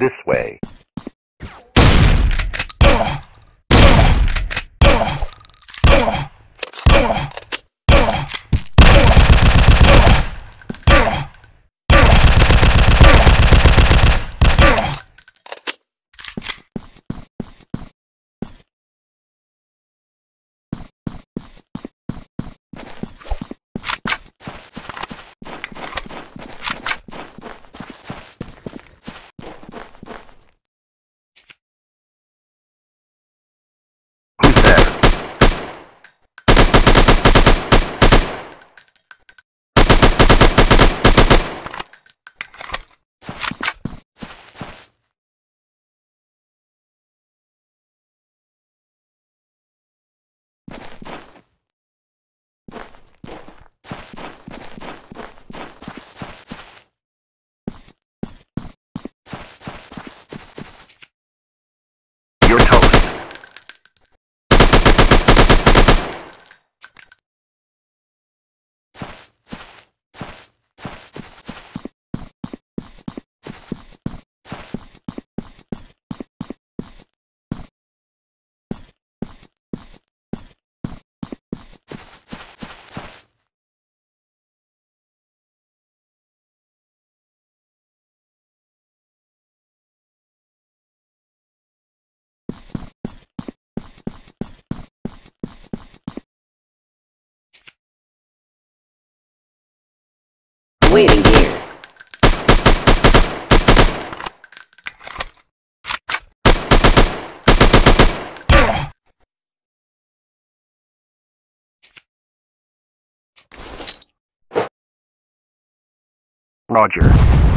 This way. Who's there? You're toast. Waiting here. Roger.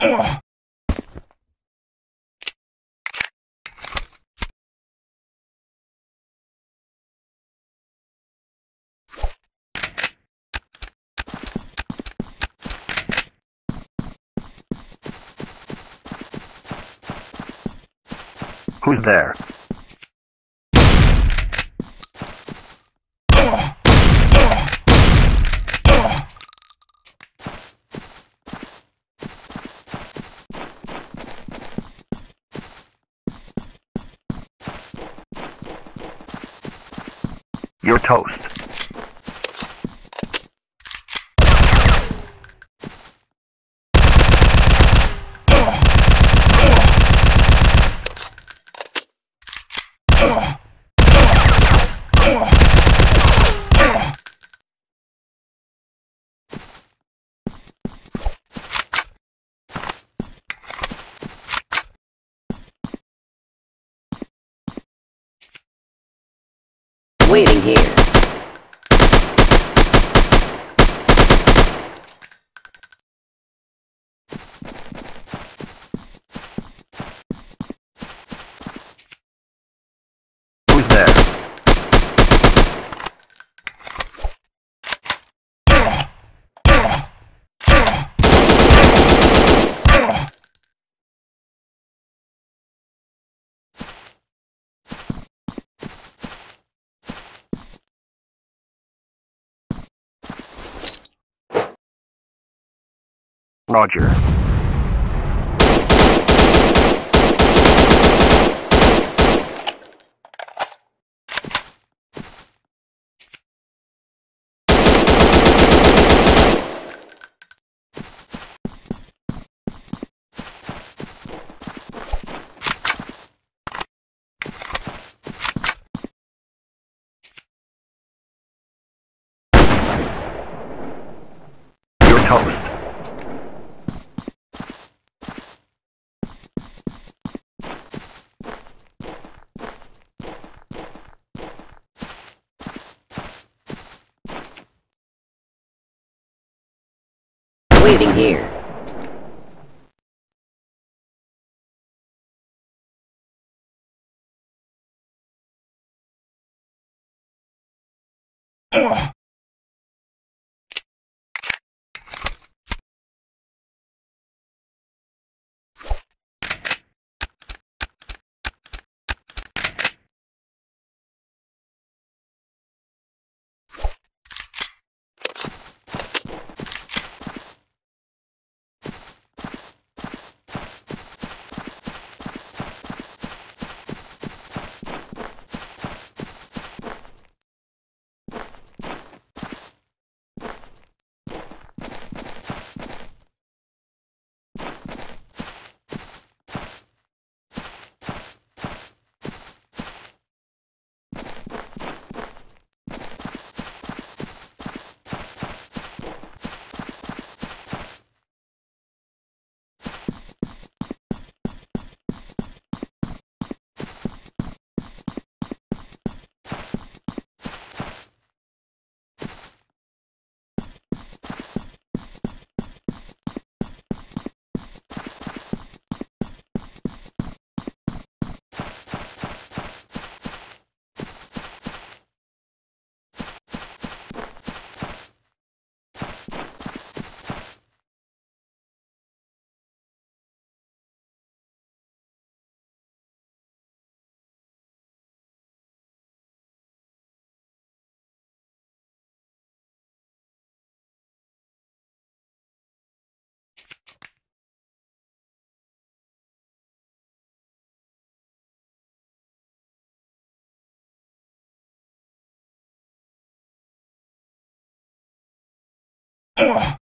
Who's there? You're toast. Waiting here. Who's there? Roger. Toast. Here. Ugh.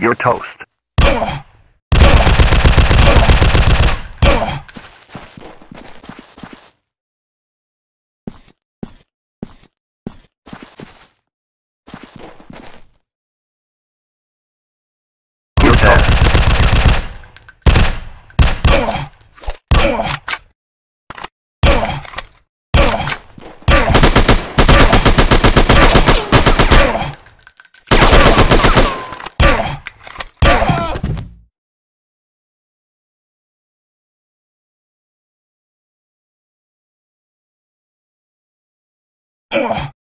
You're toast. Ugh.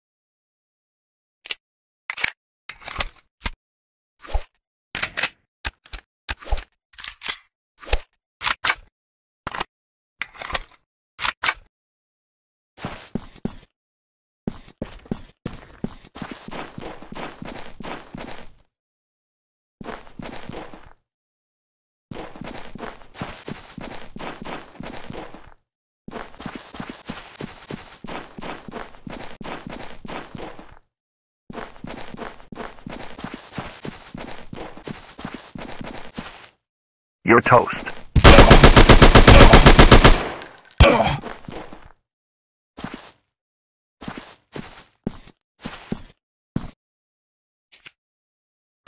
You're toast.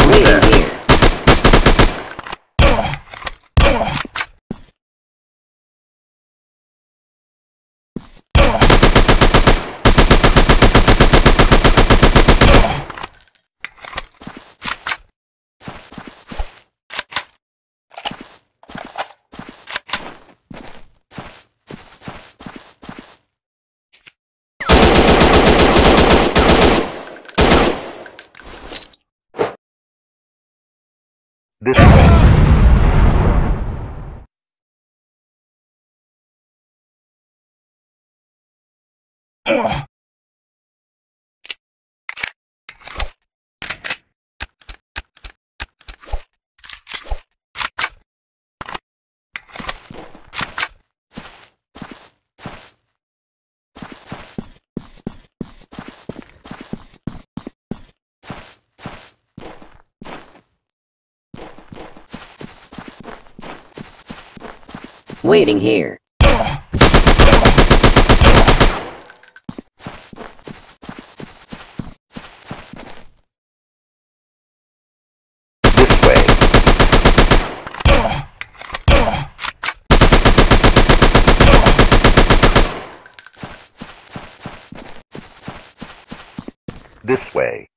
Waiting here. This way. Waiting here. This way. This way.